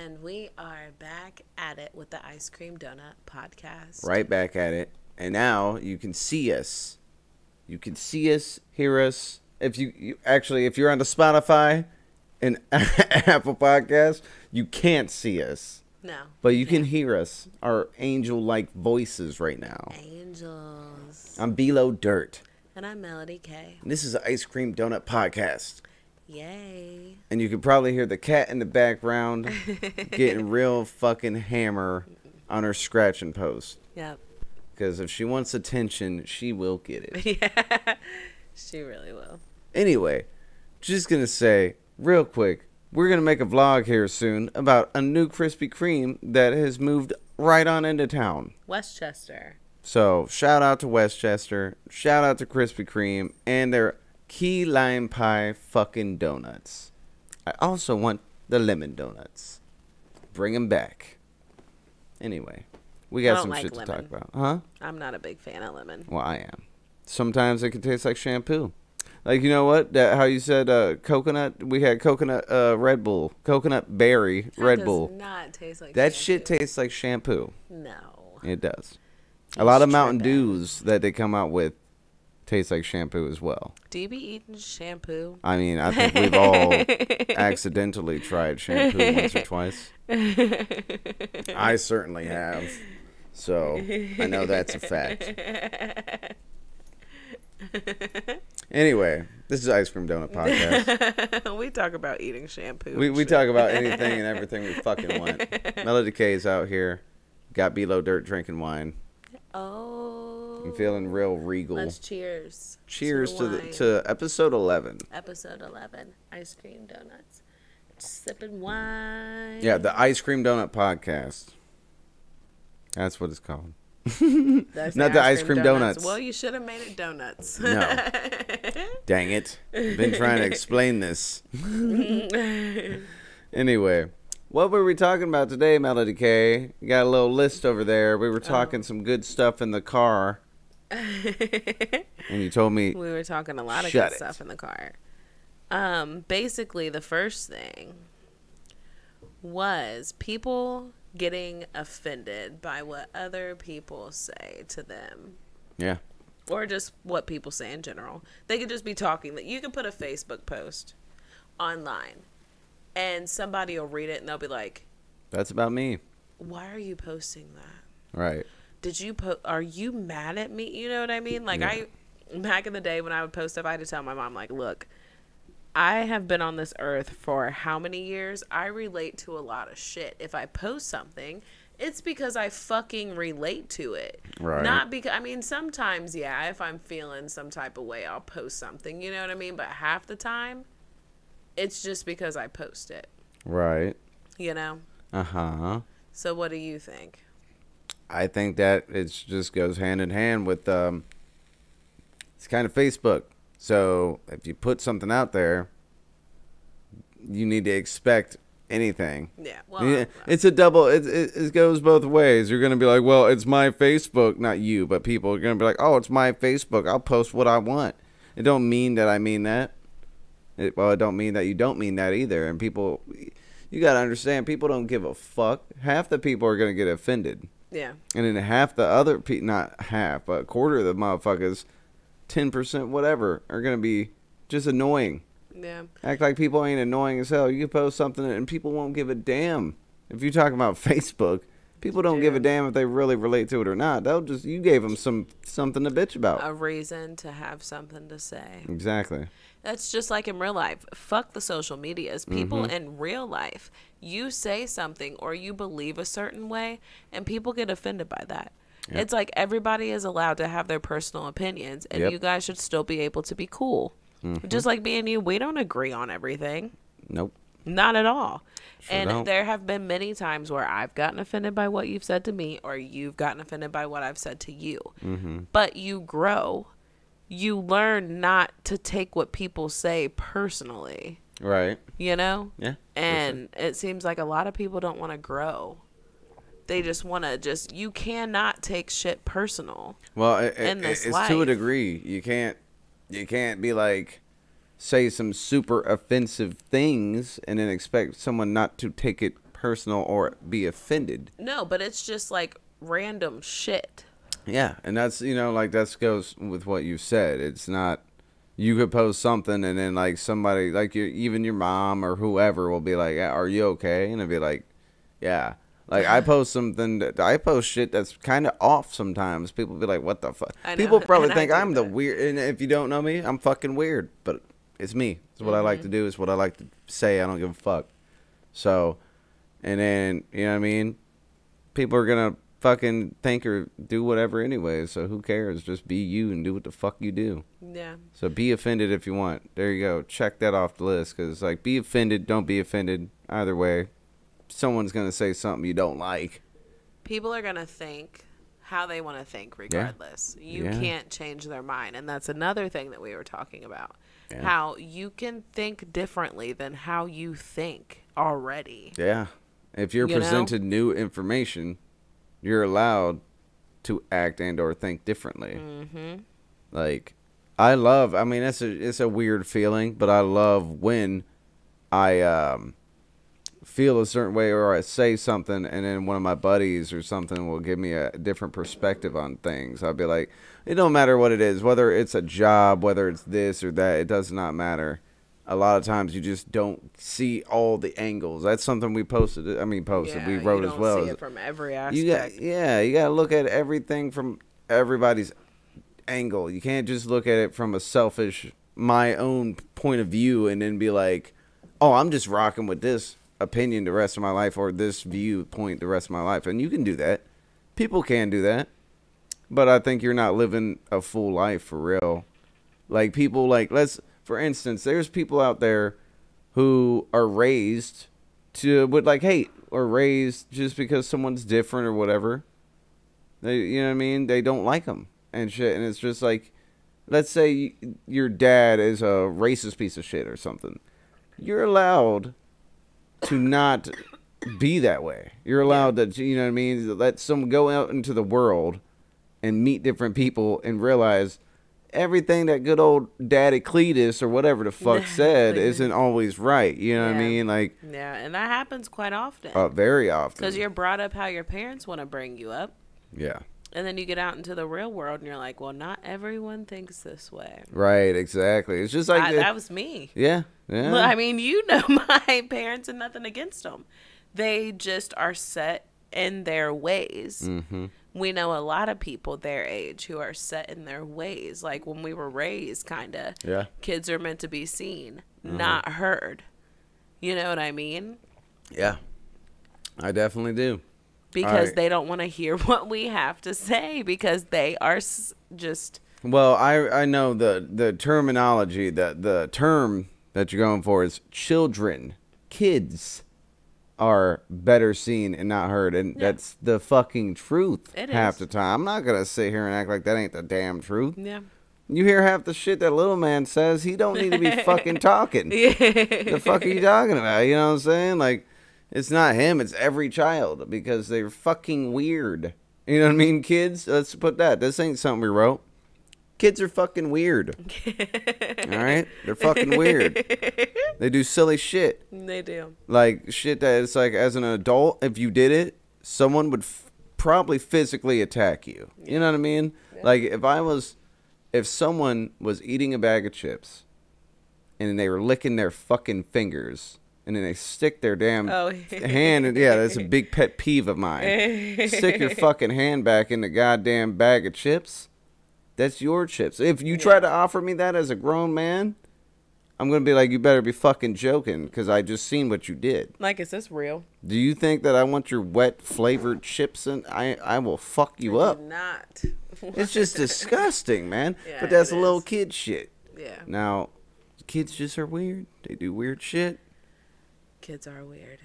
And we are back at it with the Ice Cream Doughnut podcast. Right back at it. And now you can see us. You can see us, hear us. If you, you actually, if you're on the Spotify and Apple Podcast, you can't see us, No. but you can hear us. Our angel-like voices right now. Angels. I'm B-Lo Dirt. And I'm Melody K. And this is the Ice Cream Doughnut Podcast. Yay. And you can probably hear the cat in the background getting real fucking hammer on her scratching post. Yep. Because if she wants attention, she will get it. yeah. She really will. Anyway, just gonna say real quick, we're gonna make a vlog here soon about a new Krispy Kreme that has moved right on into town. Westchester. So shout out to Westchester, shout out to Krispy Kreme and their key lime pie fucking donuts. I also want the lemon donuts. Bring them back. Anyway, we got some like shit to talk about, huh? I'm not a big fan of lemon. Well, I am. Sometimes it can taste like shampoo. Like you know what? That how you said uh, coconut. We had coconut uh, Red Bull, coconut berry That Red does Bull. not taste like That shit tastes like shampoo. No. It does. A lot of Mountain. Dews that they come out with taste like shampoo as well. Do you be eating shampoo? I mean, I think we've all accidentally tried shampoo once or twice. I certainly have. So I know that's a fact. Anyway, this is Ice Cream Doughnut Podcast. we talk about eating shampoo. We, we talk about anything and everything we fucking want. Melody K is out here, got B-Lo Dirt drinking wine. Oh. I'm feeling real regal. Let's cheers. Cheers to the, to episode 11. episode 11 ice cream donuts sipping wine Yeah, the Ice Cream Doughnut Podcast. That's what it's called. That's not the ice cream donuts. well you should have made it donuts No. Dang it. Been trying to explain this. anyway, what were we talking about today, Melody K? You got a little list over there. We were oh. talking some good stuff in the car. and you told me we were talking a lot of good it. stuff in the car um basically the first thing was people getting offended by what other people say to them Yeah. or just what people say in general. They could just be talking. That you can put a Facebook post online, and somebody will read it and they'll be like, That's about me. "Why are you posting that? Right. Did you post? Are you mad at me? You know what I mean? Like I, back in the day when I would post stuff, I had to tell my mom like, look." I have been on this earth for how many years? I relate to a lot of shit. If I post something, it's because I fucking relate to it. Right. Not because I mean sometimes yeah, if I'm feeling some type of way, I'll post something, you know what I mean? But half the time it's just because I post it, Right. you know? Uh huh. So what do you think? I think that it just goes hand in hand with um, it's kind of Facebook. So if you put something out there, you need to expect anything. Yeah. Well, Yeah, it's a double. It, it it goes both ways. You're gonna be like, well, it's my Facebook, not you, but people are gonna be like, oh, it's my Facebook. I'll post what I want. It don't mean that I mean that. It, well, it don't mean that you don't mean that either. And people, you gotta understand, people don't give a fuck. Half the people are gonna get offended. Yeah. And then half the other pe not half, but a quarter of the motherfuckers, ten percent whatever, are gonna be just annoying. Yeah. Act like people ain't annoying as hell. You can post something and people won't give a damn. If you're talking about Facebook, people don't give a damn if they really relate to it or not. They'll just you gave them some something to bitch about. A reason to have something to say. exactly. That's just like in real life. Fuck the social medias. People Mm-hmm. in real life, you say something or you believe a certain way, and people get offended by that. It's like everybody is allowed to have their personal opinions, and Yep. you guys should still be able to be cool. Mm-hmm. Just like me and you, we don't agree on everything. Nope. Not at all. Sure and don't. there have been many times where I've gotten offended by what you've said to me, or you've gotten offended by what I've said to you. Mm-hmm. But you grow. You learn not to take what people say personally, Right. you know? Yeah. for sure. And it seems like a lot of people don't want to grow. They just want to just, you cannot take shit personal. well, it, in it, this it's to a degree. You can't you can't be like say some super offensive things and then expect someone not to take it personal or be offended. No, but it's just like random shit. Yeah, and that's you know like that goes with what you said. It's not you could post something and then like somebody like your even your mom or whoever will be like, "Are you okay?" and it'd be like, "Yeah." Like I post something that I post shit that's kind of off sometimes. People be like, "What the fuck?" People probably and think I'm the weird. And if you don't know me, I'm fucking weird. But it's me. It's what I like Mm-hmm. to do. It's what I like to say. I don't give a fuck. So, and then you know what I mean. People are gonna fucking think or do whatever anyway. So who cares? Just be you and do what the fuck you do. Yeah. So be offended if you want. There you go. Check that off the list because like be offended, don't be offended. Either way, someone's gonna say something you don't like. People are going to think how they want to think regardless. You Yeah. can't change their mind. And that's another thing that we were talking about. Yeah. How you can think differently than how you think already. Yeah. If you're You know? presented new information, you're allowed to act and or think differently. Mm-hmm. Like I love I mean it's a it's a weird feeling, but I love when I um feel a certain way or I say something and then one of my buddies or something will give me a different perspective on things. I'll be like, it don't matter what it is, whether it's a job, whether it's this or that, it does not matter. A lot of times you just don't see all the angles. That's something we posted. I mean, posted. we wrote as don't well. See it from every aspect. You got yeah, you got to look at everything from everybody's angle. You can't just look at it from a selfish my own point of view and then be like, "Oh, I'm just rocking with this opinion the rest of my life or this viewpoint the rest of my life." And you can do that. People can do that. But I think you're not living a full life for real. Like people like let's for instance, there's people out there who are raised to would like hate or raised just because someone's different or whatever. They, you know what I mean? They don't like them and shit, and it's just like, let's say your dad is a racist piece of shit or something. You're allowed to not be that way. You're allowed to, you know what I mean? Let someone go out into the world and meet different people and realize everything that good old daddy Cletus or whatever the fuck said isn't always right. You know what I mean? Like, Yeah, and that happens quite often. uh, very often. Because you're brought up how your parents want to bring you up. yeah. And then you get out into the real world and you're like, well, not everyone thinks this way. Right, exactly. It's just like I, the- that was me. yeah, yeah. Well, I mean, you know my parents and nothing against them. They just are set in their ways. mm-hmm. We know a lot of people their age who are set in their ways. Like when we were raised, kind of. Yeah. Kids are meant to be seen, mm-hmm. not heard. You know what I mean? Yeah. I definitely do. Because I- they don't want to hear what we have to say because they are s- just. Well, I I know the the terminology the the term that you're going for is children, kids are better seen and not heard, and Yeah. that's the fucking truth It half is. the time. I'm not gonna sit here and act like that ain't the damn truth. Yeah. You hear half the shit that little man says, he don't need to be fucking talking. Yeah. the fuck are you talking about? You know what I'm saying? Like, it's not him, it's every child because they're fucking weird. You know what I mean, kids? Let's put that. This ain't something we wrote. Kids are fucking weird. All right? They're fucking weird. They do silly shit. They do. Like, shit that it's like, as an adult, if you did it, someone would f- probably physically attack you. You know what I mean? Like, if I was, if someone was eating a bag of chips and they were licking their fucking fingers and then they stick their damn Oh. hand and yeah that's a big pet peeve of mine stick your fucking hand back in the goddamn bag of chips that's your chips if you try to offer me that as a grown man i'm gonna be like you better be fucking joking because i just seen what you did Like, is this real? do you think that i want your wet flavored chips and i i will fuck you up Not. it's just disgusting man Yeah, but that's a little kid shit Yeah. now kids just are weird they do weird shit Kids are weird.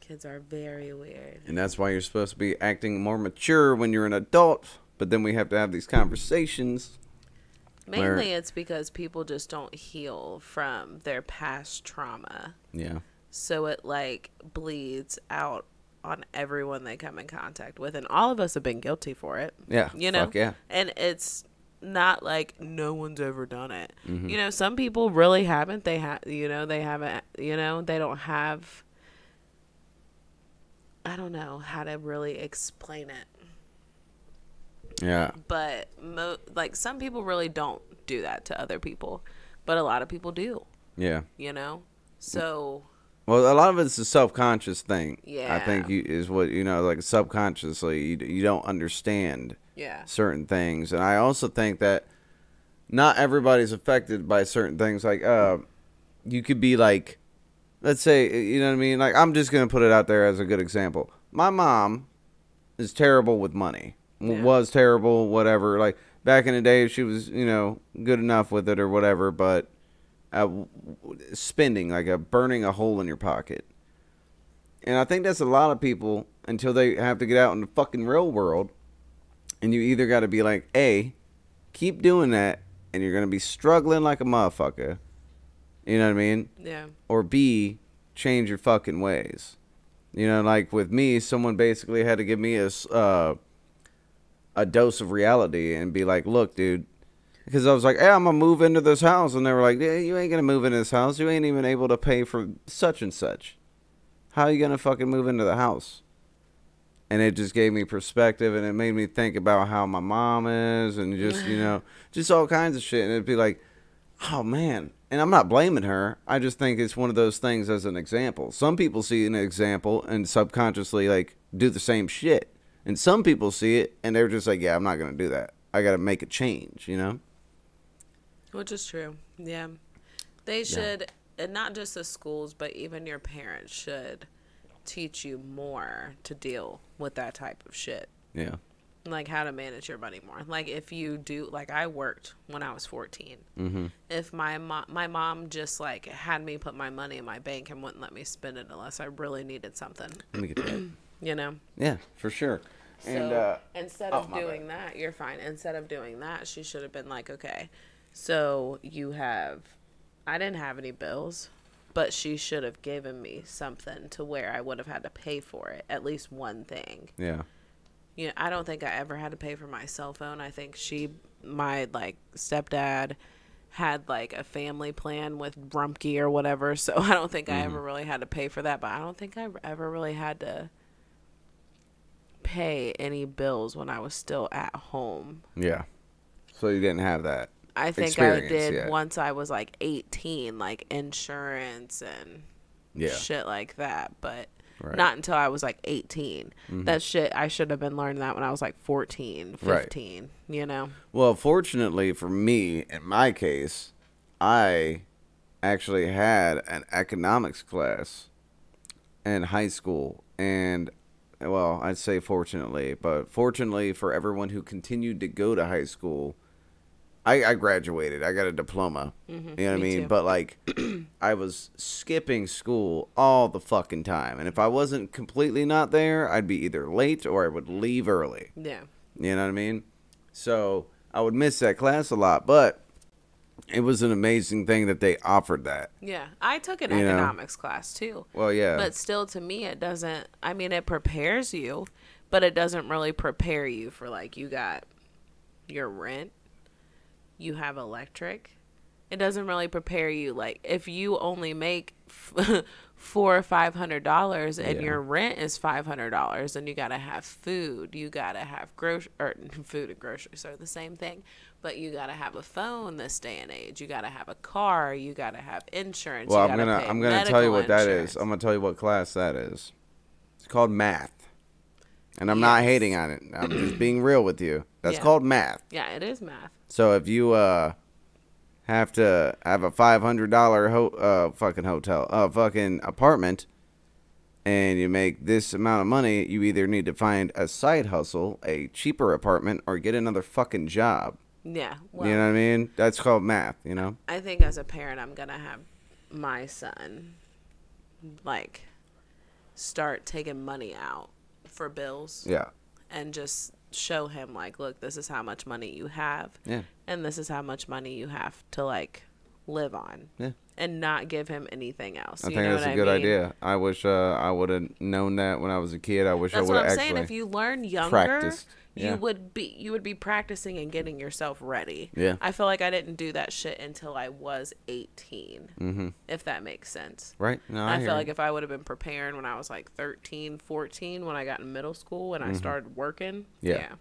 Kids are very weird. And that's why you're supposed to be acting more mature when you're an adult. But then we have to have these conversations. Where- Mainly it's because people just don't heal from their past trauma. Yeah. So it like bleeds out on everyone they come in contact with. And all of us have been guilty for it. Yeah. You know? Yeah. And it's not like no one's ever done it. Mm-hmm. You know, some people really haven't. They have, you know, they haven't, you know, they don't have I don't know how to really explain it. Yeah. But mo- like some people really don't do that to other people, but a lot of people do, Yeah. you know? So, Well, a lot of it's a self-conscious thing. Yeah. I think you, is what you know, like subconsciously, you, you don't understand yeah. certain things, and I also think that not everybody's affected by certain things. Like, uh, you could be like, let's say, you know what I mean? Like, I'm just gonna put it out there as a good example. My mom is terrible with money. Yeah. Was terrible, whatever. Like back in the day, she was, you know, good enough with it or whatever, but uh, spending like a burning a hole in your pocket. And I think that's a lot of people until they have to get out in the fucking real world. And you either got to be like, A, keep doing that, and you're going to be struggling like a motherfucker. You know what I mean? Yeah. Or B, change your fucking ways. You know, like with me, someone basically had to give me a uh, a dose of reality and be like, look, dude. Because I was like, hey, I'm going to move into this house. And they were like, yeah, you ain't going to move into this house. You ain't even able to pay for such and such. How are you going to fucking move into the house? And it just gave me perspective and it made me think about how my mom is and just, you know, just all kinds of shit. And it'd be like, oh man. And I'm not blaming her. I just think it's one of those things as an example. Some people see an example and subconsciously like do the same shit. And some people see it and they're just like, yeah, I'm not going to do that. I got to make a change, you know? Which is true. Yeah. They should, and not just the schools, but even your parents should teach you more to deal with that type of shit. Yeah. Like how to manage your money more. Like if you do, like I worked when I was 14. Mm-hmm. If my mom, my mom just like had me put my money in my bank and wouldn't let me spend it unless I really needed something, Let me get that. you know? yeah, for sure. And, So uh, instead oh, of my doing that, you're fine. Instead of doing that, she should have been like, okay, so you have, I didn't have any bills, but she should have given me something to where I would have had to pay for it, at least one thing. yeah. You know, I don't think I ever had to pay for my cell phone. I think she, my like stepdad, had like a family plan with Rumpke or whatever. So I don't think I Mm-hmm. ever really had to pay for that. But I don't think I ever really had to pay any bills when I was still at home. Yeah. So you didn't have that. I think I did yeah. once I was like 18, like insurance and Yeah. shit like that. But Right. not until I was like 18. Mhm. That shit, I should have been learning that when I was like 14, Right. 15, you know? Well, fortunately for me, in my case, I actually had an economics class in high school. And, well, I'd say fortunately, but fortunately for everyone who continued to go to high school, I, I graduated. I got a diploma. Mhm, You know what I mean? too. But, like, I was skipping school all the fucking time. And if I wasn't completely not there, I'd be either late or I would leave early. Yeah. You know what I mean? So I would miss that class a lot, but it was an amazing thing that they offered that. Yeah. I took an You know? economics class too. Well, yeah. But still, to me, it doesn't, I mean, it prepares you, but it doesn't really prepare you for like, you got your rent, you have electric. It doesn't really prepare you. Like, if you only make four or five hundred dollars and Yeah. your rent is five hundred dollars, and you gotta have food, you gotta have grocery or food and groceries are the same thing, but you gotta have a phone this day and age. You gotta have a car. You gotta have insurance. well, I'm gonna I'm gonna tell you what that insurance. is. I'm gonna tell you what class that is. It's called math, and I'm not hating on it. I'm just being real with you. That's Yeah. called math. Yeah, it is math. So if you uh have to have a five hundred dollar ho- uh fucking hotel uh fucking apartment and you make this amount of money, you either need to find a side hustle, a cheaper apartment, or get another fucking job. Yeah. Well, you know what I mean? That's called math, you know? I think as a parent, I'm gonna have my son like start taking money out for bills Yeah. and just show him like, look, this is how much money you have, Yeah. and this is how much money you have to like live on. Yeah. And not give him anything else. I you think that's a good mean? idea. I wish uh, I would have known that when I was a kid. I wish That's I would have actually That's what I'm saying. If you learn younger, practiced. you would be you would be practicing and getting yourself ready. Yeah. I feel like I didn't do that shit until I was 18. Mm-hmm. If that makes sense. right? No, I, I, feel you. like if I would have been preparing when I was like 13, 14, when I got in middle school and I started working, Mm-hmm. Yeah. yeah,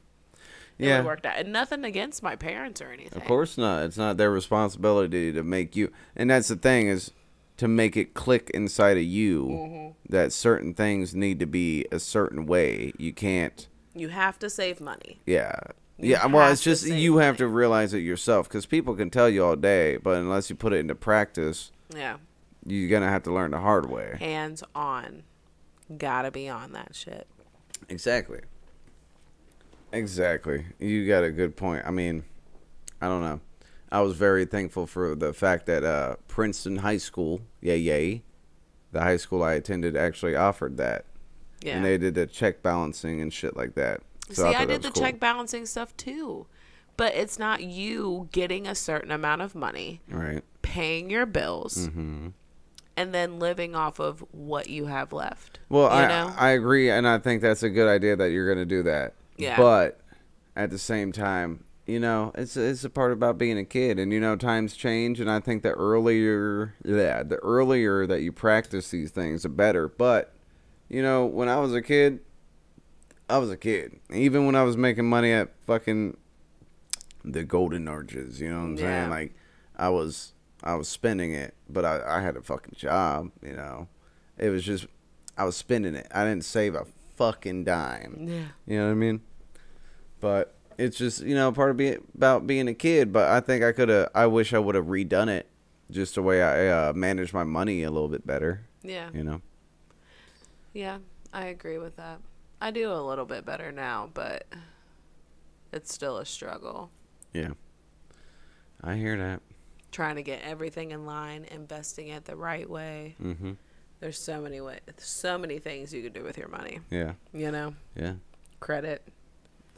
it yeah. would worked out. And nothing against my parents or anything. Of course not. It's not their responsibility to make you. And that's the thing is to make it click inside of you Mm-hmm. that certain things need to be a certain way. You can't. You have to save money. Yeah. You yeah. Well, it's just you have money. to realize it yourself because people can tell you all day, but unless you put it into practice, Yeah. you're gonna have to learn the hard way. Hands on. Gotta be on that shit. Exactly. Exactly. You got a good point. I mean, I don't know. I was very thankful for the fact that uh, Princeton High School, yay yay, the high school I attended actually offered that, Yeah. and they did the check balancing and shit like that. So See, I, that did the cool. check balancing stuff too. But it's not you getting a certain amount of money, Right. paying your bills, Mm-hmm. and then living off of what you have left. Well, you I know? I agree, and I think that's a good idea that you're gonna do that. Yeah. But at the same time, you know, it's it's a part about being a kid, and you know, times change, and I think the earlier, yeah, the earlier that you practice these things, the better. But you know, when I was a kid, I was a kid. Even when I was making money at fucking the golden arches, you know what I'm Yeah. saying? Like, I was I was spending it, but I I had a fucking job, you know. It was just I was spending it. I didn't save a fucking dime. Yeah. You know what I mean? But it's just you know part of being about being a kid. But I think I could have. I wish I would have redone it, just the way I uh, managed my money a little bit better. Yeah. You know? Yeah. I agree with that. I do a little bit better now, but it's still a struggle. Yeah. I hear that. Trying to get everything in line, investing it the right way. Mm-hmm. There's so many ways, so many things you could do with your money. Yeah. You know, Yeah. credit.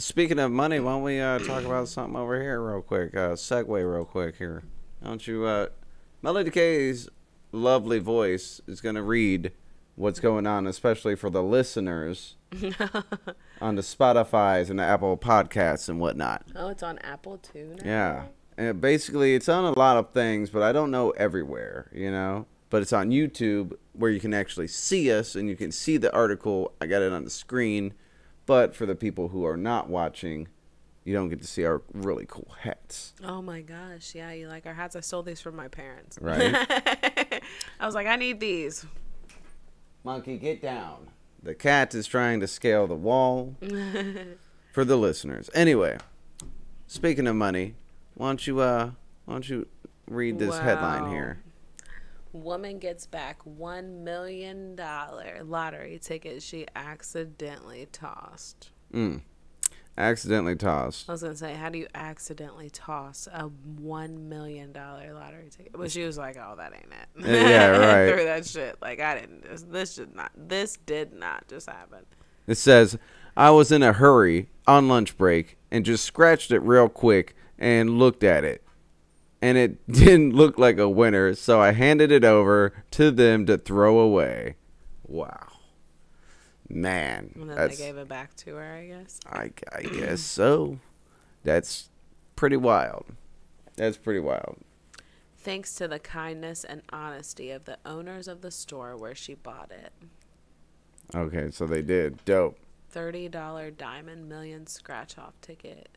Speaking of money, why don't we uh, talk about something over here real quick? Uh, segue real quick here. Why don't you? Uh, Melody K's lovely voice is going to read what's going on, especially for the listeners on the Spotify's and the Apple Podcasts and whatnot. Oh, it's on Apple too. Now? Yeah. And basically, it's on a lot of things, but I don't know everywhere, you know? But it's on YouTube where you can actually see us and you can see the article. I got it on the screen. But for the people who are not watching, you don't get to see our really cool hats. Oh my gosh, yeah, you like our hats? I stole these from my parents. Right. I was like, I need these. Monkey, get down. The cat is trying to scale the wall for the listeners. Anyway, speaking of money, why don't you uh why don't you read this headline here? Woman gets back one million dollar lottery ticket she accidentally tossed. Mm. Accidentally tossed. I was gonna say, how do you accidentally toss a one million dollar lottery ticket? But she was like, "Oh, that ain't it." Yeah, right. Through that shit. Like I didn't. This, this should not. This did not just happen. It says, I was in a hurry on lunch break and just scratched it real quick and looked at it. And it didn't look like a winner, so I handed it over to them to throw away. Wow. Man. And then they gave it back to her. I guess. I, I guess so. That's pretty wild. That's pretty wild. Thanks to the kindness and honesty of the owners of the store where she bought it. Okay, so they did. Dope. thirty dollar diamond million scratch off ticket.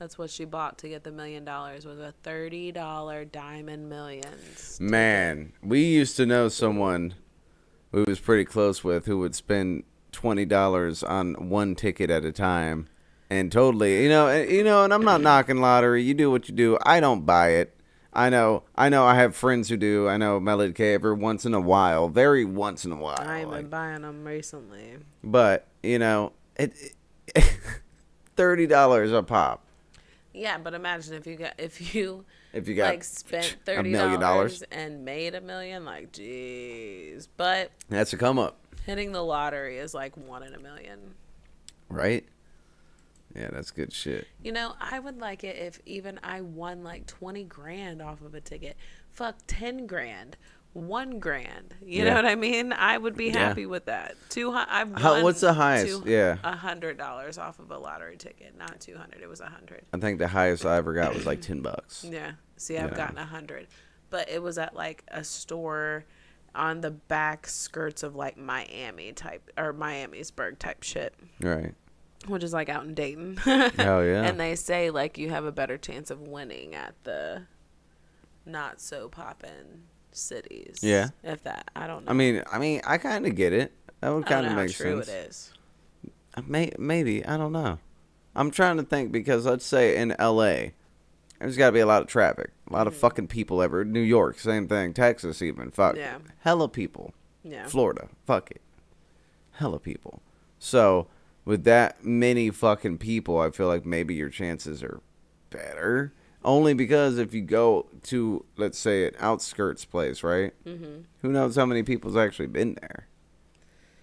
That's what she bought to get the million dollars was a thirty dollar diamond millions. Man, we used to know someone we was pretty close with who would spend twenty dollars on one ticket at a time, and totally, you know, and- you know, and I'm not knocking lottery. You do what you do. I don't buy it. I know, I know. I have friends who do. I know Melody K every once in a while, very once in a while. I ain't like- been buying them recently. but you know, it, it thirty dollars a pop. Yeah, but imagine if you got if you If you got like spent thirty million dollars, and made a million, like jeez. But that's a come up, hitting the lottery is like one in a million. right? Yeah, that's good shit. You know, I would like it if even I won like 20 grand off of a ticket. Fuck 10 grand. 1 grand. You Yeah. know what I mean? I would be Yeah. happy with that. Two hun- I've won what's the highest? two- Yeah. A hundred dollars off of a lottery ticket. Not 200. It was a hundred. I think the highest I ever got was like ten bucks. Yeah. See, I've Yeah. gotten a hundred, but it was at like a store on the back skirts of like Miami type or Miamisburg type shit, Right. which is like out in Dayton. Hell yeah. And they say like you have a better chance of winning at the not so poppin' cities. Yeah. If that, I don't know. I mean, I mean, I kind of get it. That would kind of make true sense. it is. Uh, May, maybe I don't know. I'm trying to think because let's say in L.A. There's got to be a lot of traffic, a lot of fucking people ever. New York, same thing. Texas, even fuck. Yeah. Hella people. Yeah. Florida, fuck it. Hella people. So with that many fucking people, I feel like maybe your chances are better. Only because if you go to, let's say, an outskirts place, right? Mm-hmm. Who knows how many people's actually been there?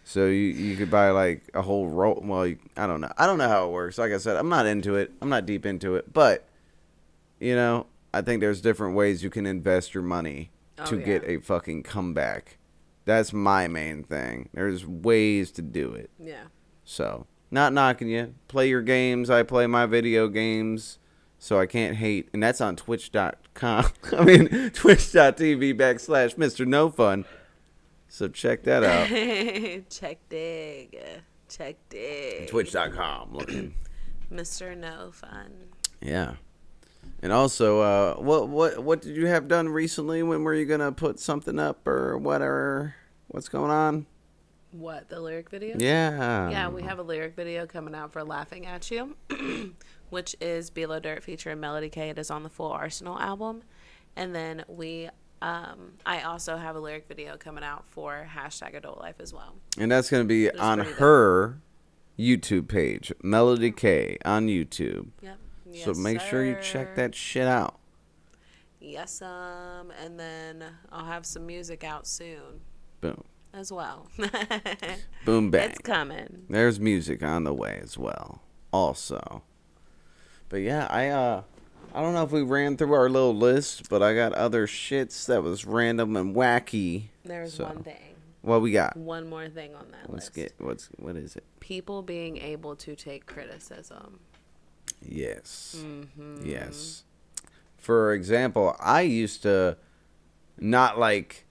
So you you could buy like a whole roll. Well, you, I don't know. I don't know how it works. Like I said, I'm not into it. I'm not deep into it. But you know, I think there's different ways you can invest your money Oh, to yeah. get a fucking comeback. That's my main thing. There's ways to do it. Yeah. So, not knocking you. Play your games. I play my video games. So I can't hate. And that's on twitch.com. I mean, twitch.tv backslash Mr. Know Fun. So check that out. Check dig. Check dig. twitch.com. Looking. Mr. Know Fun. Yeah. And also, uh, what what what did you have done recently? When were you gonna put something up or whatever? What's going on? What, the lyric video? Yeah. Yeah, we have a lyric video coming out for Laughing at You, which is B-Lo Dirt featuring Melody K. It is on the full Arsenal album. And then we, um, I also have a lyric video coming out for hashtag adult life as well. And that's gonna be It's on pretty dope. her YouTube page, Melody K on YouTube. Yep. so Yes, make sure you check that shit out. Yes, um, and then I'll have some music out soon Boom. as well. Boom bang. It's coming. There's music on the way as well. Also. But yeah, I uh I don't know if we ran through our little list, but I got other shits that was random and wacky. There's So, one thing, What we got? one more thing on that Let's list. get what's what is it? People being able to take criticism. Yes. Mm-hmm. Yes. For example, I used to not like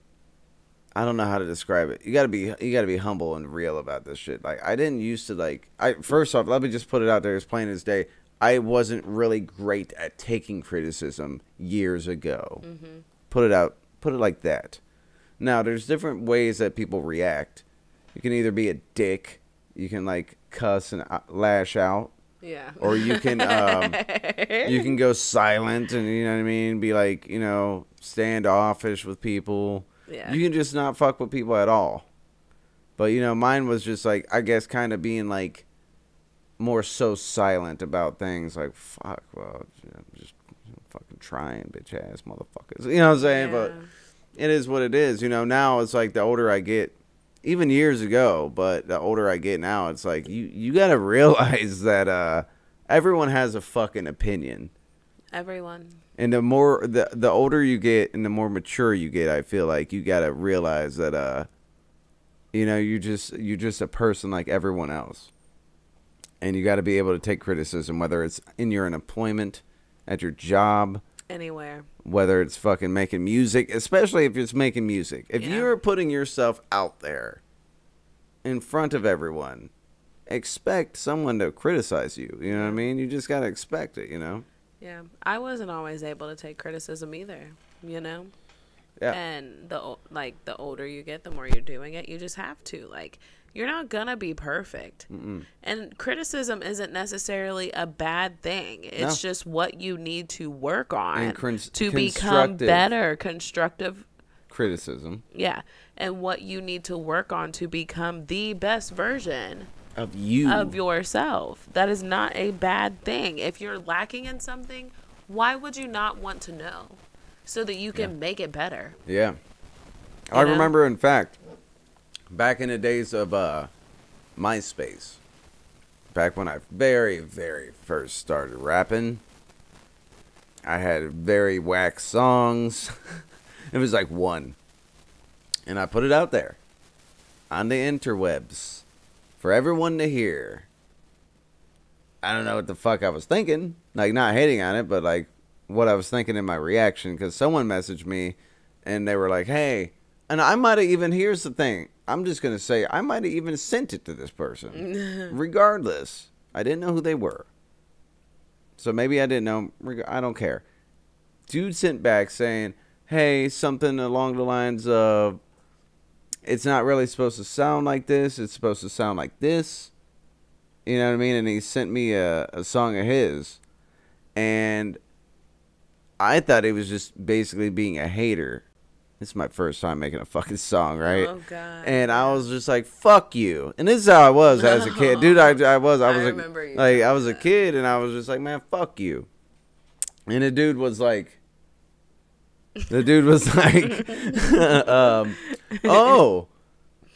I don't know how to describe it. You got to be you got to be humble and real about this shit. Like I didn't used to like I first off, let me just put it out there as plain as day. I wasn't really great at taking criticism years ago. Put it out put it like that. Now, there's different ways that people react. You can either be a dick, you can like cuss and uh, lash out, Yeah. or you can um, you can go silent and you know what I mean, be like you know standoffish with people. Yeah. You can just not fuck with people at all. But you know, mine was just like I guess kind of being like more so silent about things like fuck. Well, I'm just fucking trying, bitch ass motherfuckers. You know what I'm saying? But it is what it is. You know, now it's like the older I get, even years ago, but the older I get now, it's like you you gotta realize that uh everyone has a fucking opinion. Everyone. And the more the the older you get and the more mature you get, I feel like you gotta realize that uh you know, you just you're just a person like everyone else. And you gotta be able to take criticism, whether it's in your employment, at your job, Anywhere. whether it's fucking making music, especially if it's making music. If Yeah. you're putting yourself out there in front of everyone, expect someone to criticize you. You know what I mean? You just got to expect it, you know? Yeah. I wasn't always able to take criticism either, you know? Yeah. And the like the older you get, the more you're doing it, you just have to. Like you're not going to be perfect. And criticism isn't necessarily a bad thing. It's No. just what you need to work on to become better, constructive Criticism Yeah. And what you need to work on to become the best version of you. of yourself. That is not a bad thing. If you're lacking in something, why would you not want to know so that you can make it better? Yeah. I know? remember, in fact, back in the days of uh, MySpace, back when I very, very first started rapping, I had very whack songs. it was like one. And I put it out there on the interwebs for everyone to hear. I don't know what the fuck I was thinking. Like, not hating on it, but like what I was thinking in my reaction. Because someone messaged me and they were like, hey, and I might have even, here's the thing. I'm just going to say, I might have even sent it to this person. Regardless, I didn't know who they were. So maybe I didn't know. I don't care. Dude sent back saying, hey, something along the lines of, it's not really supposed to sound like this. It's supposed to sound like this. You know what I mean? And he sent me a, a song of his. And I thought he was just basically being a hater. This is my first time making a fucking song, right? Oh god. And I was just like, "Fuck you!" And this is how I was as a kid, dude. I, I was I I was a, remember you like I was me a kid, and I was just like, "Man, fuck you." And the dude was like, the dude was like, um, "Oh."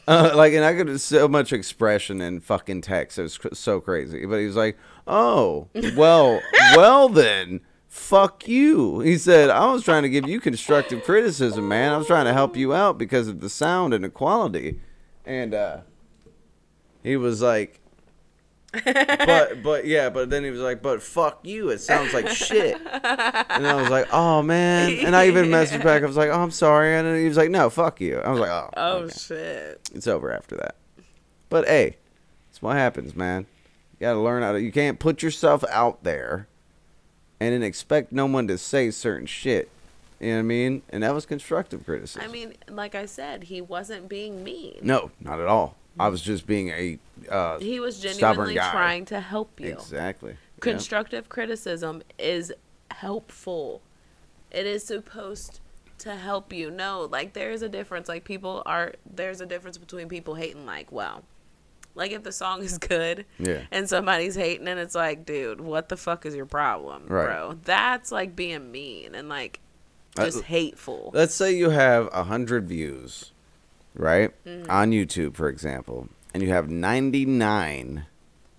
Uh, like, and I could so much expression in fucking text. It was cr- so crazy. But he was like, "Oh, well, well then, fuck you." He said, "I was trying to give you constructive criticism, man. I was trying to help you out because of the sound and the quality." And uh, he was like, "But, but yeah, but then he was like, but fuck you. It sounds like shit." And I was like, "Oh man!" And I even messaged back. I was like, "Oh, I'm sorry." And he was like, "No, fuck you." I was like, "Oh, oh okay." shit. it's over after that. But hey, it's what happens, man. You gotta learn how to. You can't put yourself out there and then expect no one to say certain shit. You know what I mean? And that was constructive criticism. I mean, like I said, he wasn't being mean. no, not at all. I was just being a uh, He was genuinely trying to help you. Exactly. Yeah. Constructive criticism is helpful. It is supposed to help you. No, like there is a difference. Like people are there's a difference between people hating like, well, like if the song is good Yeah. and somebody's hating and it's like, dude, what the fuck is your problem, Right. bro? That's like being mean and like Uh, just hateful. Let's say you have a hundred views, right, Mm-hmm. on YouTube, for example, and you have ninety-nine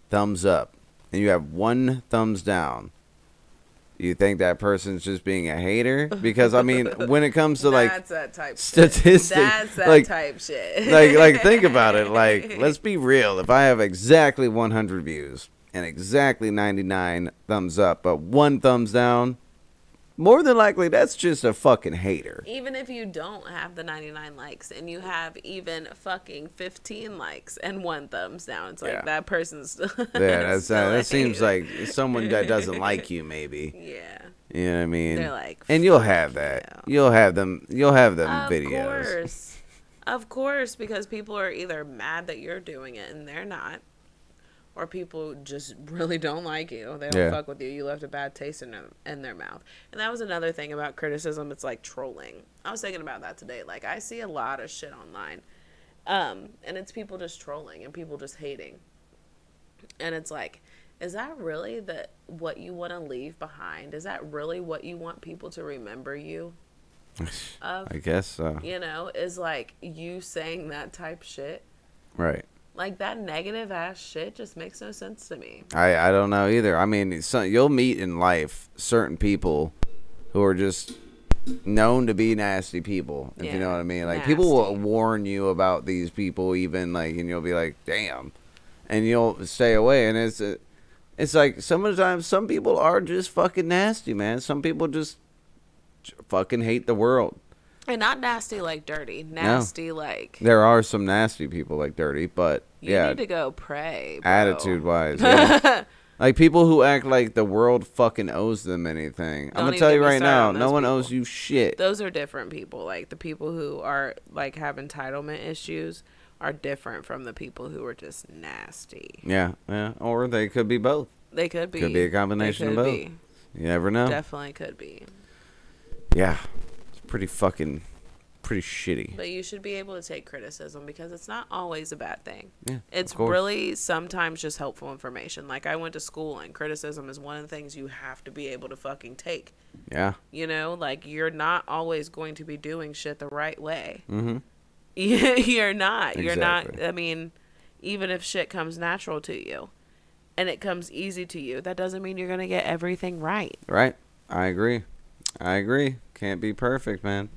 thumbs up, and you have one thumbs down. You think that person's just being a hater? Because I mean, when it comes to like That's that type statistic. That's that like type shit. like like think about it. Like let's be real. If I have exactly 100 views and exactly 99 thumbs up, but one thumbs down, more than likely that's just a fucking hater. even if you don't have the 99 likes and you have even fucking 15 likes and one thumbs down, it's like Yeah. that person's. Yeah, that's still uh, that seems like someone that doesn't like you, maybe. Yeah. You know what I mean? They're like, and you'll have that. yeah. You'll have them. You'll have them Of videos. course. Of course, because people are either mad that you're doing it and they're not, or people just really don't like you. They don't Yeah. fuck with you. You left a bad taste in their, in their mouth. And that was another thing about criticism. It's like trolling. I was thinking about that today. Like, I see a lot of shit online. Um, and it's people just trolling and people just hating. And it's like, is that really the what you want to leave behind? Is that really what you want people to remember you of? I guess so. you know, is like you saying that type shit. Right. Like that negative ass shit just makes no sense to me. I, I don't know either. I mean, you'll meet in life certain people who are just known to be nasty people, if you know what I mean. Like people will warn you about these people, even like, and you'll be like, "Damn," and you'll stay away. And it's uh, it's like sometimes some people are just fucking nasty, man. Some people just fucking hate the world. And not nasty like dirty. Nasty like There are some nasty people like dirty, but you yeah, need to go pray. bro. attitude wise. Yeah. like people who act like the world fucking owes them anything. I'm gonna tell you right now, on no one people. owes you shit. Those are different people. Like the people who are like have entitlement issues are different from the people who are just nasty. Yeah, yeah. Or they could be both. They could be. Could be a combination of both. be. You never know. Definitely could be. yeah. Pretty fucking pretty shitty. But you should be able to take criticism because it's not always a bad thing. Yeah. It's really sometimes just helpful information. Like I went to school and criticism is one of the things you have to be able to fucking take. Yeah. You know, like you're not always going to be doing shit the right way. Mm-hmm. you're not. You're not I mean, even if shit comes natural to you, and it comes easy to you, that doesn't mean you're going to get everything right. Right. I agree. I agree. Can't be perfect, man.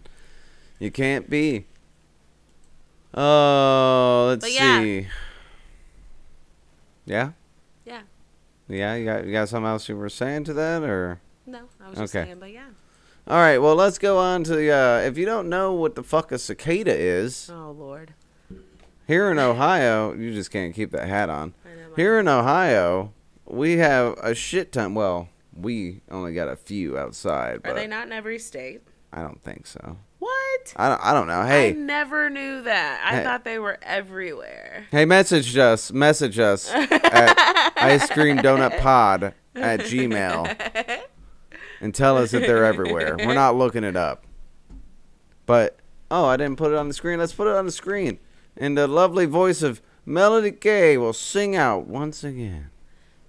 You can't be. Oh, let's yeah. see. Yeah. Yeah. Yeah. You got you got something else you were saying to that, or? No, I was just Okay. saying, but yeah. All right. Well, let's go on to the. Uh, if you don't know what the fuck a cicada is, Oh Lord. here in Ohio, you just can't keep that hat on. I know Here in Ohio, we have a shit ton. Well, we only got a few outside, Are they not in every state? I don't think so. What? I don't. I don't know. Hey, I never knew that. I Hey. thought they were everywhere. hey, message us. Message us at ice cream donut pod at gmail and tell us that they're everywhere. We're not looking it up. But oh, I didn't put it on the screen. Let's put it on the screen. And the lovely voice of Melody K will sing out once again.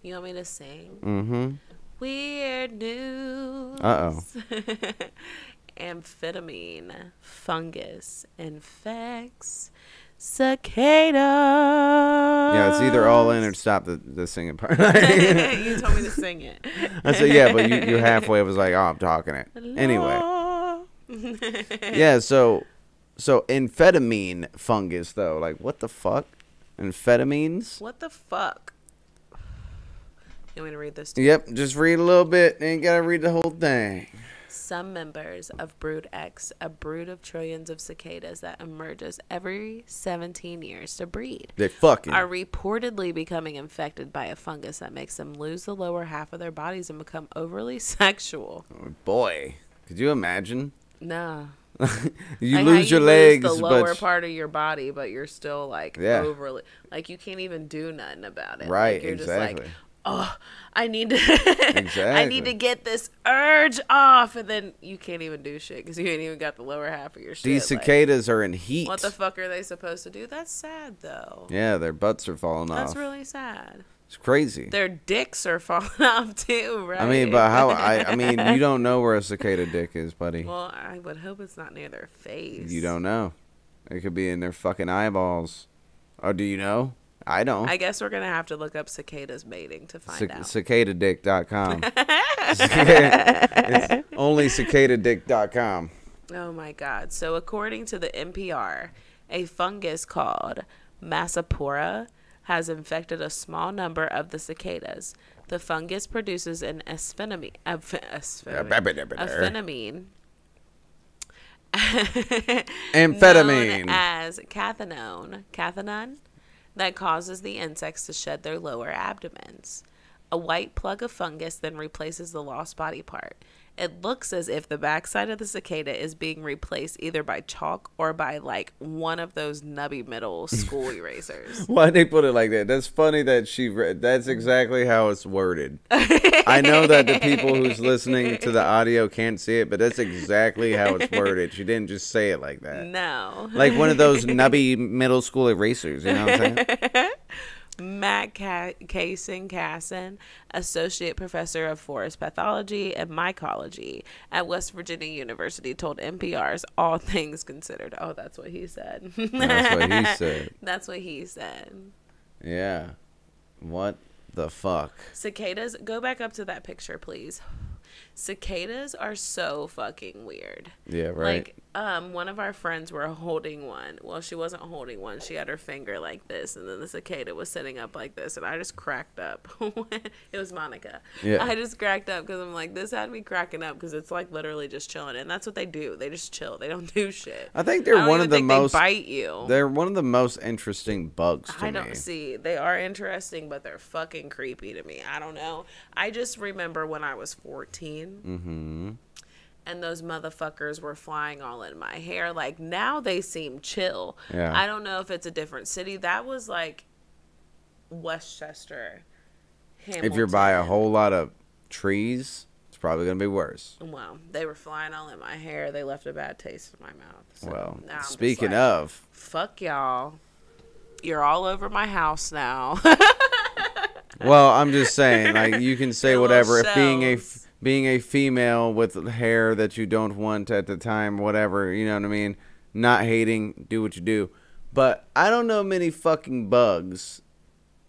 You want me to sing? Mm-hmm. Weird news. Uh-oh. Amphetamine fungus infects cicada. Yeah, it's either all in or stop the, the singing part. you told me to sing it. I said, yeah, but you, you halfway was like, oh, I'm talking it. Anyway. Yeah, so so amphetamine fungus though, like what the fuck? Amphetamines? What the fuck? You want me to read this? To Yep, just read a little bit. Ain't gotta read the whole thing. Some members of Brood X, a brood of trillions of cicadas that emerges every 17 years to breed, They fucking are reportedly becoming infected by a fungus that makes them lose the lower half of their bodies and become overly sexual. oh, boy. Could you imagine? Nah. you Like lose your legs, the lower but part of your body, but you're still like Yeah. overly like you can't even do nothing about it. Like, right, you're just like, exactly. Oh, I need to, exactly. I need to get this urge off, and then you can't even do shit because you ain't even got the lower half of your shit. These like, cicadas are in heat. what the fuck are they supposed to do? That's sad though. yeah, their butts are falling That's off. That's really sad. it's crazy. Their dicks are falling off too, right? I mean, but how? I, I mean, you don't know where a cicada dick is, buddy. well, I would hope it's not near their face. You don't know. It could be in their fucking eyeballs. Or do you know? I don't. I guess we're gonna have to look up cicadas mating to find Cic- out. cicadadick.com. it's only cicadadick.com. Oh my God. So, according to the NPR, a fungus called Massospora has infected a small number of the cicadas. The fungus produces an asphenamine, amphetamine Amphetamine. known as cathinone, cathinone, that causes the insects to shed their lower abdomens. A white plug of fungus then replaces the lost body part. It looks as if the backside of the cicada is being replaced either by chalk or by like one of those nubby middle school erasers. Why'd they put it like that? That's funny that she read. That's exactly how it's worded. I know that the people who's listening to the audio can't see it, but that's exactly how it's worded. She didn't just say it like that. No. Like one of those nubby middle school erasers, you know what I'm saying? Matt Kaysen Kasson, Associate Professor of Forest Pathology and Mycology at West Virginia University, told NPR's All Things Considered. Oh, that's what he said. That's what he said. That's what he said. Yeah. What the fuck? Cicadas, go back up to that picture, please. Cicadas are so fucking weird. Yeah, right. Like, um, one of our friends were holding one. Well, she wasn't holding one. She had her finger like this, and then the cicada was sitting up like this, and I just cracked up. it was Monica. Yeah. I just cracked up because I'm like, this had me cracking up because it's like literally just chilling, and that's what they do. They just chill. They don't do shit. I think they're don't one of the think most. They bite you. They're one of the most interesting bugs to I don't see. They are interesting, but they're fucking creepy to me. I don't know. I just remember when I was 14 Mm-hmm. and those motherfuckers were flying all in my hair. Like now they seem chill. Yeah. I don't know if it's a different city. That was like Westchester. If you're by a whole lot of trees, it's probably gonna be worse. Well, they were flying all in my hair. They left a bad taste in my mouth. So well, now speaking like, of, fuck y'all. You're all over my house now. well, I'm just saying, like you can say whatever. If being a being a female with hair that you don't want at the time, whatever, you know what I mean. Not hating, do what you do. But I don't know many fucking bugs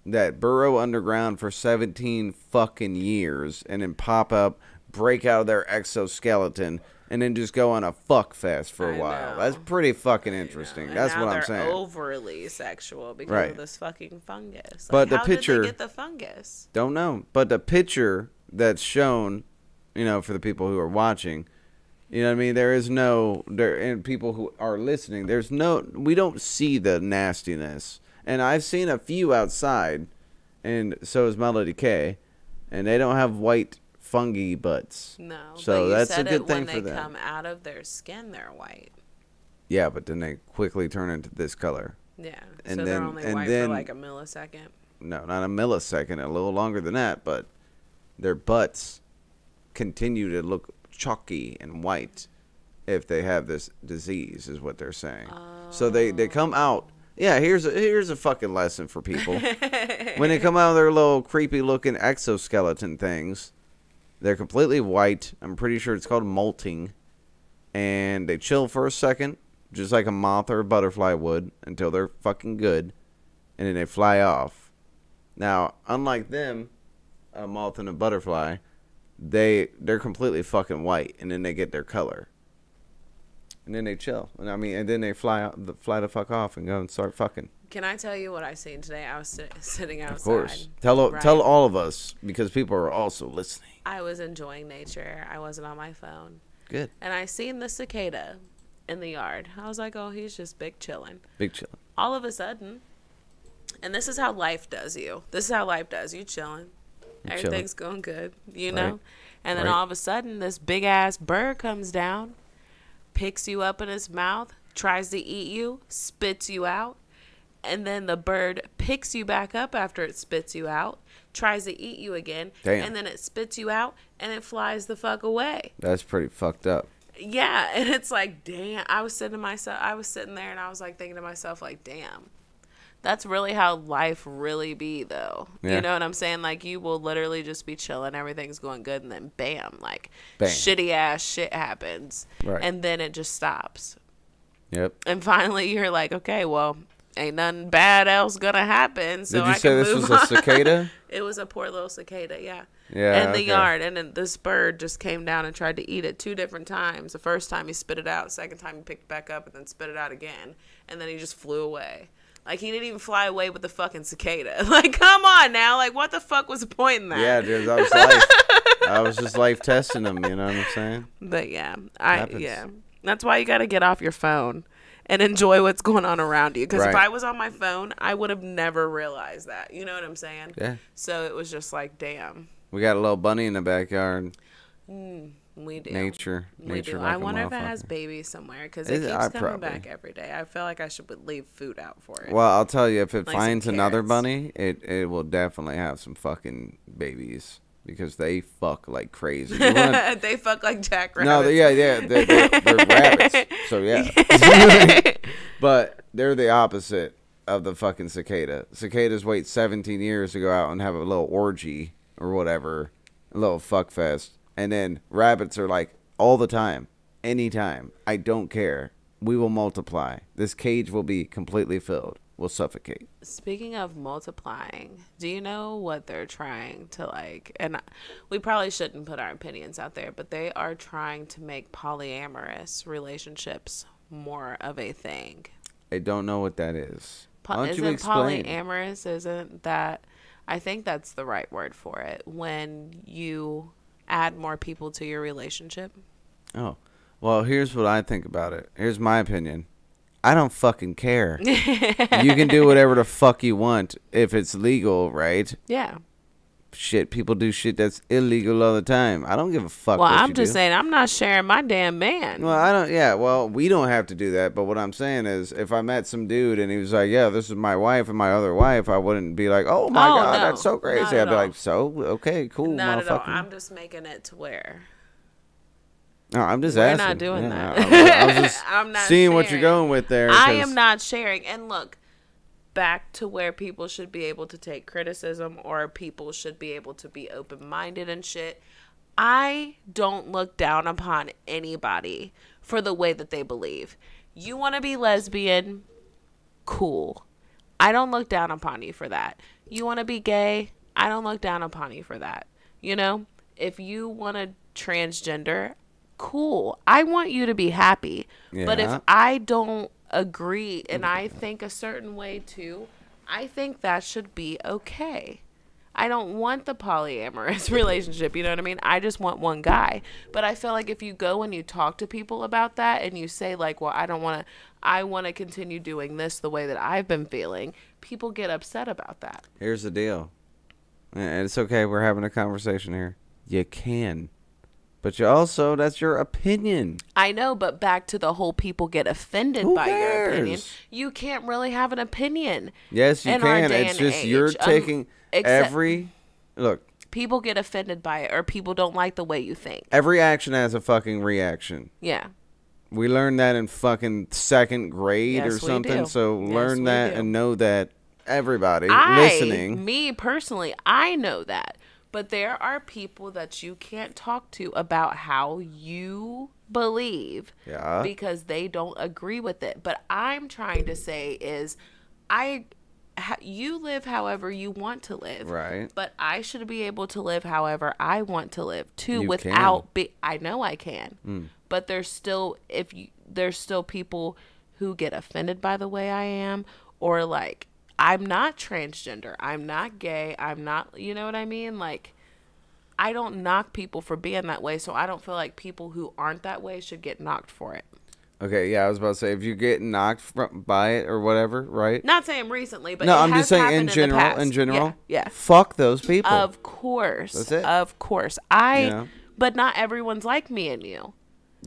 that burrow underground for 17 fucking years and then pop up, break out of their exoskeleton, and then just go on a fuck fest for a I while. know. That's pretty fucking interesting. That's what I'm saying. Overly sexual because Right. of this fucking fungus. But the how picture- did they get the fungus? Don't know. But the picture that's shown, you know, for the people who are watching, you know what I mean? There is no there and people who are listening, there's no we don't see the nastiness. And I've seen a few outside and so is Melody K. And they don't have white fungi butts. No. So that's a said good it thing when for they come out of their skin, they're white. Yeah, but then they quickly turn into this color. Yeah. And so they're then- only and white then- for like a millisecond. No, not a millisecond, a little longer than that, but their butts continue to look chalky and white if they have this disease is what they're saying. So they they oh. come out. Yeah, here's a, here's a fucking lesson for people. when they come out of their little creepy looking exoskeleton things, they're completely white. I'm pretty sure it's called molting. And they chill for a second, just like a moth or a butterfly would, until they're fucking good. And then they fly off. Now, unlike them, a moth and a butterfly, they they're completely fucking white, and then they get their color. And then they chill. And I mean, and then they fly out, the, fly the fuck off and go and start fucking. Can I tell you what I seen today? I was sit- sitting outside. Of course, tell right? tell all of us because people are also listening. I was enjoying nature. I wasn't on my phone. Good, And I seen the cicada in the yard. I was like, oh, he's just big chilling. big chilling. All of a sudden, and this is how life does you. This is how life does you chilling. Chilling. Everything's going good, you know? Right. And then Right. all of a sudden, this big ass bird comes down, picks you up in his mouth, tries to eat you, spits you out, and then the bird picks you back up after it spits you out, tries to eat you again, Damn. and then it spits you out and it flies the fuck away. That's pretty fucked up. Yeah, and it's like, damn. I was sitting to myself. I was sitting there, and I was like thinking to myself, like, damn. That's really how life really be, though. Yeah. You know what I'm saying? Like, you will literally just be chilling, everything's going good, and then bam, like, Bam. shitty ass shit happens, Right. and then it just stops. Yep. And finally, you're like, okay, well, ain't nothing bad else gonna happen. So Did you I say can this move was a on. cicada? It was a poor little cicada, yeah. Yeah, In the okay. yard, and then this bird just came down and tried to eat it two different times. The first time he spit it out, second time he picked it back up and then spit it out again, and then he just flew away. Like he didn't even fly away with the fucking cicada. Like, come on now, like what the fuck was the point in that? Yeah, dude, that was life. I was just life testing him. You know what I'm saying? But yeah, I yeah. That's why you got to get off your phone and enjoy what's going on around you. Because if I was on my phone, I would have never realized that. You know what I'm saying? Yeah. So it was just like, damn, We got a little bunny in the backyard. Mm. We do. Nature, We nature. do. Like I wonder if it has babies somewhere because it it? keeps I coming probably- back every day. I feel like I should leave food out for it. Well, I'll tell you, if it Like finds another bunny, it it will definitely have some fucking babies because they fuck like crazy. Wanna- they fuck like jack jackrabbits. no, they, yeah, yeah, they're, they're, they're rabbits. So yeah, but they're the opposite of the fucking cicada. Cicadas wait 17 years to go out and have a little orgy or whatever, a little fuck fest, and then rabbits are like all the time, anytime. I don't care. We will multiply. This cage will be completely filled. We'll suffocate. Speaking of multiplying, do you know what they're trying to like? And we probably shouldn't put our opinions out there, but they are trying to make polyamorous relationships more of a thing. I don't know what that is. Po- isn't you explain? polyamorous? Isn't that? I think that's the right word for it. When you add more people to your relationship. Oh, well, here's what I think about it. Here's my opinion. I don't fucking care. you can do whatever the fuck you want if it's legal, right? Yeah. Shit, people do shit that's illegal all the time. I don't give a fuck. Well, what I'm you just do. saying, I'm not sharing my damn man. Well, I don't. Yeah, well, we don't have to do that. But what I'm saying is, if I met some dude and he was like, "Yeah, this is my wife and my other wife," I wouldn't be like, "Oh my Oh, god, no. that's so crazy." at I'd be all. like, "So okay, cool, not at all. I'm just making it to where no, I'm just We're asking. not doing Yeah, that. I, I was just I'm not seeing what you're going with there. I am not sharing. And look, back to where people should be able to take criticism or people should be able to be open minded and shit. I don't look down upon anybody for the way that they believe. You want to be lesbian? Cool. I don't look down upon you for that. You want to be gay? I don't look down upon you for that. You know, if you want to transgender, cool. I want you to be happy. But if I don't agree and mm. I think a certain way too, I think that should be okay. I don't want the polyamorous relationship, you know what I mean? I just want one guy. But I feel like if you go and you talk to people about that and you say like, "Well, I don't want to I want to continue doing this the way that I've been feeling." People get upset about that. Here's the deal. And it's okay. We're having a conversation here. You can, but you also that's your opinion. I know, but back to the whole people get offended Who by your opinion. cares? You can't really have an opinion. Yes, you can. It's just you're age, um, taking except- every look. People get offended by it or people don't like the way you think. Every action has a fucking reaction. Yeah. We learned that in fucking second grade or Yes, we something. So Yes, learn that do. and know that everybody I, listening. me personally, I know that. But there are people that you can't talk to about how you believe Yeah. because they don't agree with it. But I'm trying to say is I you live however you want to live. Right. But I should be able to live however I want to live too You without be I know I can. Mm. But there's still if you there's still people who get offended by the way I am or like I'm not transgender. I'm not gay. I'm not you know what I mean? Like I don't knock people for being that way, so I don't feel like people who aren't that way should get knocked for it. Okay, yeah, I was about to say if you get knocked from, by it or whatever, right? Not saying recently, but no, it I'm just saying in general. In, general, yeah, yeah. Fuck those people. Of course. That's it. Of course. I know? but not everyone's like me and you.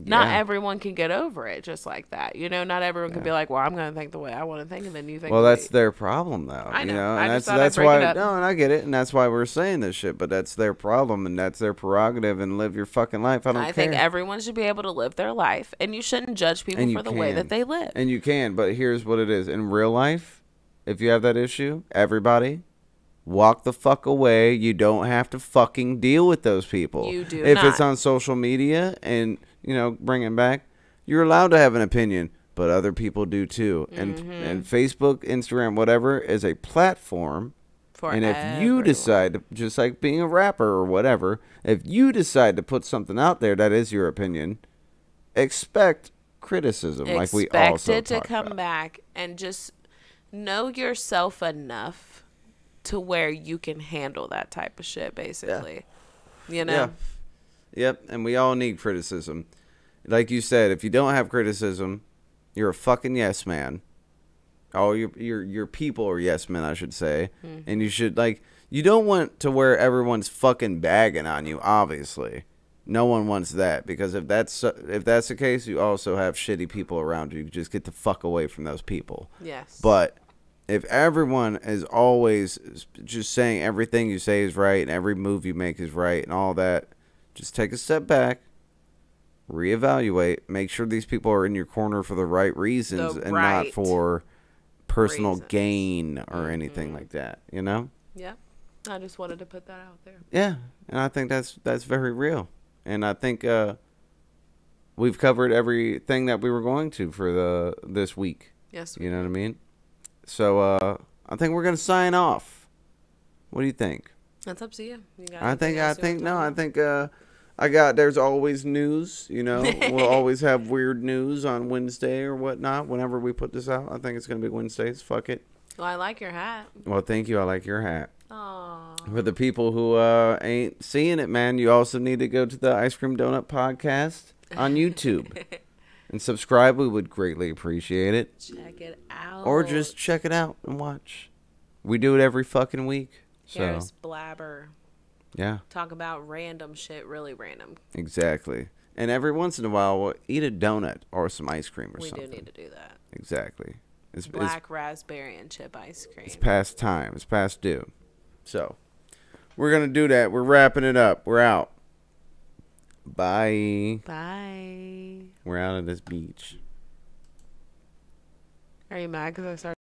Not Yeah. everyone can get over it just like that. You know, not everyone can be like, Well, I'm gonna think the way I wanna think and then you think well, that's their problem, though. I You know. know, I and that's that's why. No, and I get it, and that's why we're saying this shit. But that's their problem, and that's their prerogative, and live your fucking life. I don't I care. think everyone should be able to live their life and you shouldn't judge people for the way that they live. And you can, but here's what it is. In real life, if you have that issue, everybody walk the fuck away. You don't have to fucking deal with those people. You do If it's on social media and, you know, bring it back, you're allowed to have an opinion, but other people do too. And Mm-hmm. and Facebook, Instagram, whatever is a platform for and if you decide, to, just like being a rapper or whatever, if you decide to put something out there that is your opinion, expect criticism, like we expect also it to come about. back and just know yourself enough to where you can handle that type of shit basically you know Yeah. Yep, and we all need criticism. Like you said, if you don't have criticism, you're a fucking yes man. All your your your people are yes men, I should say. Mm-hmm. And you should like you don't want to where everyone's fucking bagging on you, obviously. No one wants that because if that's if that's the case, you also have shitty people around you. Just get the fuck away from those people. yes But if everyone is always just saying everything you say is right and every move you make is right and all that, just take a step back, reevaluate, make sure these people are in your corner for the right reasons and not for personal reasons. gain or Mm-hmm. anything like that, you know? yeah i just wanted to put that out there Yeah, and I think that's that's very real. And I think uh we've covered everything that we were going to for the this week. yes You know what I mean? So uh I think we're gonna sign off. What do you think? That's up to you, you I think I think no, I think uh I got there's always news, you know. we'll always have weird news on Wednesday or whatnot whenever we put this out. I think it's gonna be Wednesdays. Fuck it. well i like your hat Well thank you, I like your hat. oh For the people who uh ain't seeing it, man, you also need to go to the Ice Cream Doughnut podcast on YouTube. and subscribe, we would greatly appreciate it. check it out Or just check it out and watch. We do it every fucking week. So us blabber yeah, talk about random shit really random exactly. And every once in a while, we'll eat a donut or some ice cream or we something. We do need to do that Exactly. It's, it's, black raspberry and chip ice cream it's past time. It's past due. So we're gonna do that. We're wrapping it up. We're out. Bye. bye We're out of this beach. are you mad because i started